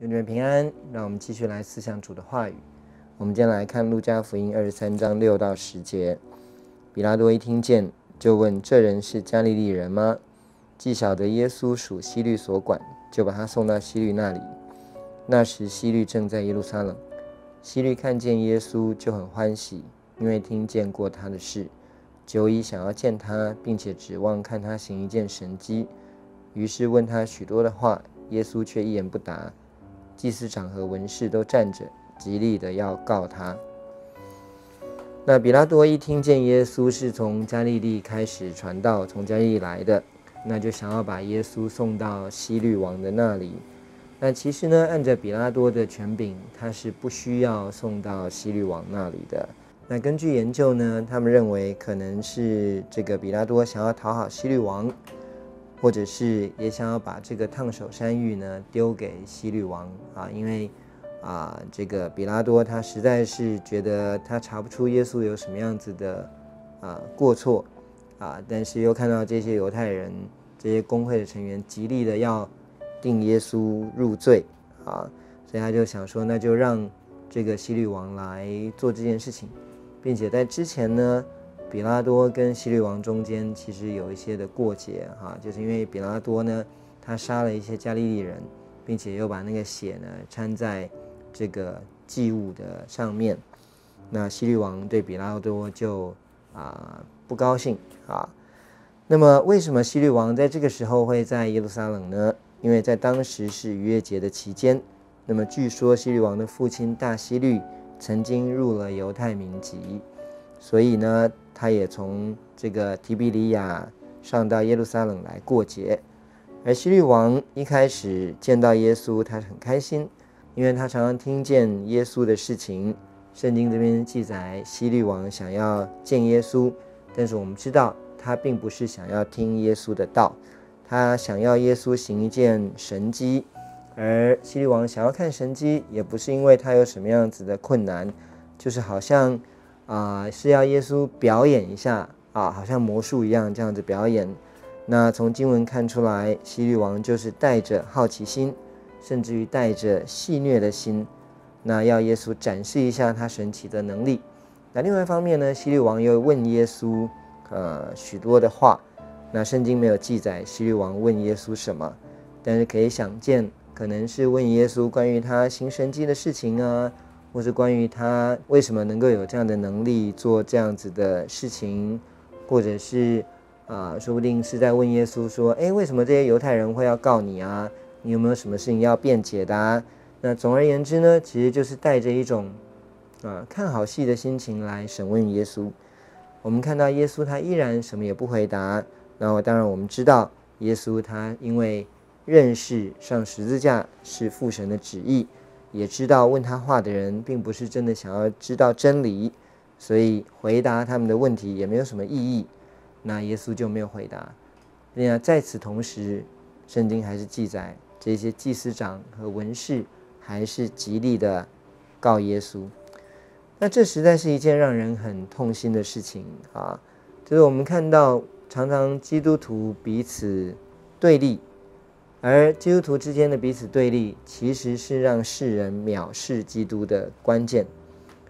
愿你们平安。让我们继续来思想主的话语。我们今天来看路加福音二十三章六到十节。比拉多一听见，就问：“这人是加利利人吗？”既晓得耶稣属西律所管，就把他送到西律那里。那时西律正在耶路撒冷。西律看见耶稣就很欢喜，因为听见过他的事，久已想要见他，并且指望看他行一件神迹。于是问他许多的话，耶稣却一言不答。祭司长和文士都站着，极力的要告他。那比拉多一听见耶稣是从加利利开始传道，从加利利来的，那就想要把耶稣送到西律王的那里。那其实呢，按着比拉多的权柄，他是不需要送到西律王那里的。那根据研究呢，他们认为可能是这个比拉多想要讨好西律王。或者是也想要把这个烫手山芋呢丢给西律王啊，因为啊，这个比拉多他实在是觉得他查不出耶稣有什么样子的啊过错啊，但是又看到这些犹太人这些工会的成员极力的要定耶稣入罪啊，所以他就想说，那就让这个西律王来做这件事情，并且在之前呢。比拉多跟希律王中间其实有一些的过节哈，就是因为比拉多呢，他杀了一些加利利人，并且又把那个血呢掺在这个祭物的上面，那希律王对比拉多就啊不高兴啊。那么为什么希律王在这个时候会在耶路撒冷呢？因为在当时是逾越节的期间，那么据说希律王的父亲大希律曾经入了犹太民籍，所以呢。他也从这个提比利亚上到耶路撒冷来过节，而希律王一开始见到耶稣，他很开心，因为他常常听见耶稣的事情。圣经这边记载，希律王想要见耶稣，但是我们知道他并不是想要听耶稣的道，他想要耶稣行一件神迹。而希律王想要看神迹，也不是因为他有什么样子的困难，就是好像。啊，是要耶稣表演一下啊，好像魔术一样这样子表演。那从经文看出来，希律王就是带着好奇心，甚至于带着戏谑的心，那要耶稣展示一下他神奇的能力。那另外一方面呢，希律王又问耶稣呃许多的话。那圣经没有记载希律王问耶稣什么，但是可以想见，可能是问耶稣关于他行神迹的事情啊。或是关于他为什么能够有这样的能力做这样子的事情，或者是啊，说不定是在问耶稣说：“哎，为什么这些犹太人会要告你啊？你有没有什么事情要辩解的？”啊？那总而言之呢，其实就是带着一种啊看好戏的心情来审问耶稣。我们看到耶稣他依然什么也不回答。然后当然我们知道耶稣他因为认识上十字架是父神的旨意。也知道问他话的人并不是真的想要知道真理，所以回答他们的问题也没有什么意义。那耶稣就没有回答。那在此同时，圣经还是记载这些祭司长和文士还是极力的告耶稣。那这实在是一件让人很痛心的事情啊！就是我们看到常常基督徒彼此对立。而基督徒之间的彼此对立，其实是让世人藐视基督的关键。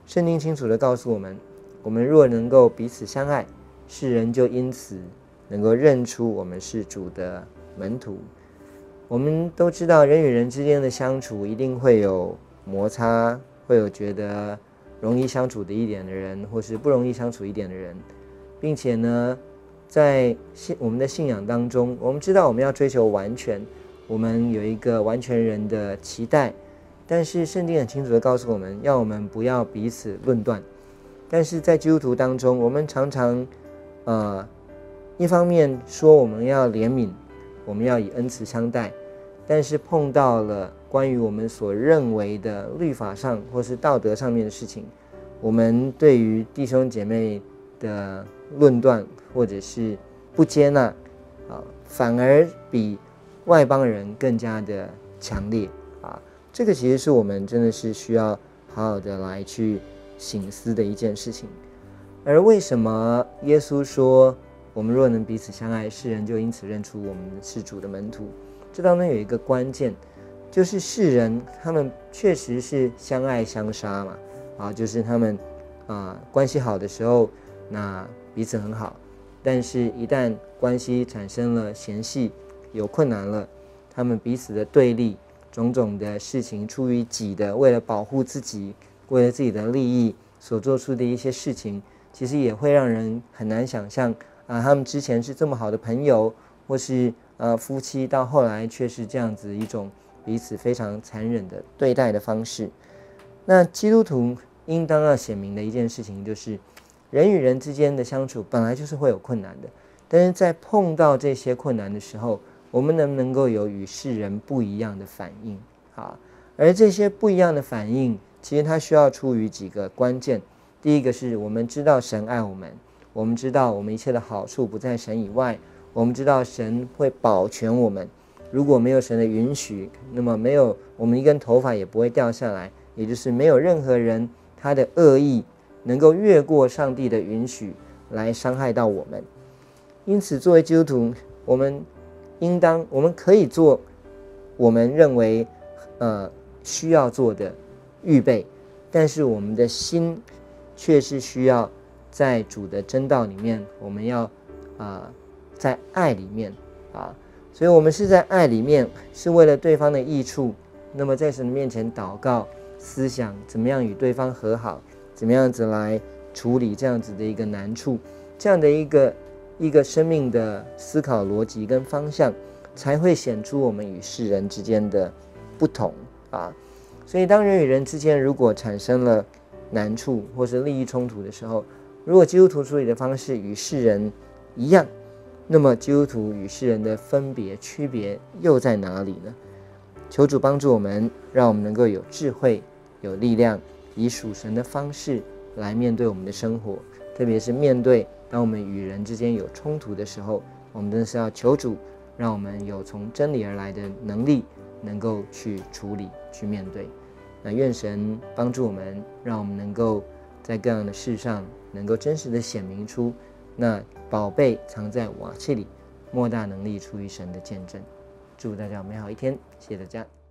圣经清楚地告诉我们：我们若能够彼此相爱，世人就因此能够认出我们是主的门徒。我们都知道，人与人之间的相处一定会有摩擦，会有觉得容易相处的一点的人，或是不容易相处一点的人，并且呢，在信我们的信仰当中，我们知道我们要追求完全。我们有一个完全人的期待，但是圣经很清楚的告诉我们，要我们不要彼此论断。但是在基督徒当中，我们常常，呃，一方面说我们要怜悯，我们要以恩慈相待，但是碰到了关于我们所认为的律法上或是道德上面的事情，我们对于弟兄姐妹的论断或者是不接纳，啊，反而比。外邦人更加的强烈啊！这个其实是我们真的是需要好好的来去醒思的一件事情。而为什么耶稣说我们若能彼此相爱，世人就因此认出我们是主的门徒？这当中有一个关键，就是世人他们确实是相爱相杀嘛，啊，就是他们啊关系好的时候，那彼此很好，但是一旦关系产生了嫌隙，有困难了，他们彼此的对立，种种的事情出于己的，为了保护自己，为了自己的利益所做出的一些事情，其实也会让人很难想象啊，他们之前是这么好的朋友，或是呃夫妻，到后来却是这样子一种彼此非常残忍的对待的方式。那基督徒应当要显明的一件事情，就是人与人之间的相处本来就是会有困难的，但是在碰到这些困难的时候，我们能不能够有与世人不一样的反应？好，而这些不一样的反应，其实它需要出于几个关键。第一个是我们知道神爱我们，我们知道我们一切的好处不在神以外，我们知道神会保全我们。如果没有神的允许，那么没有我们一根头发也不会掉下来，也就是没有任何人他的恶意能够越过上帝的允许来伤害到我们。因此，作为基督徒，我们。应当，我们可以做我们认为呃需要做的预备，但是我们的心却是需要在主的真道里面，我们要啊在爱里面啊，所以我们是在爱里面，是为了对方的益处。那么在神面前祷告，思想怎么样与对方和好，怎么样子来处理这样子的一个难处，这样的一个。一个生命的思考逻辑跟方向，才会显出我们与世人之间的不同啊。所以，当人与人之间如果产生了难处或是利益冲突的时候，如果基督徒处理的方式与世人一样，那么基督徒与世人的分别区别又在哪里呢？求主帮助我们，让我们能够有智慧、有力量，以属神的方式来面对我们的生活，特别是面对。当我们与人之间有冲突的时候，我们真的是要求主，让我们有从真理而来的能力，能够去处理、去面对。那愿神帮助我们，让我们能够在各样的事上，能够真实的显明出那宝贝藏在瓦器里，莫大能力出于神的见证。祝大家美好一天，谢谢大家。